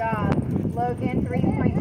job. Logan, 3.0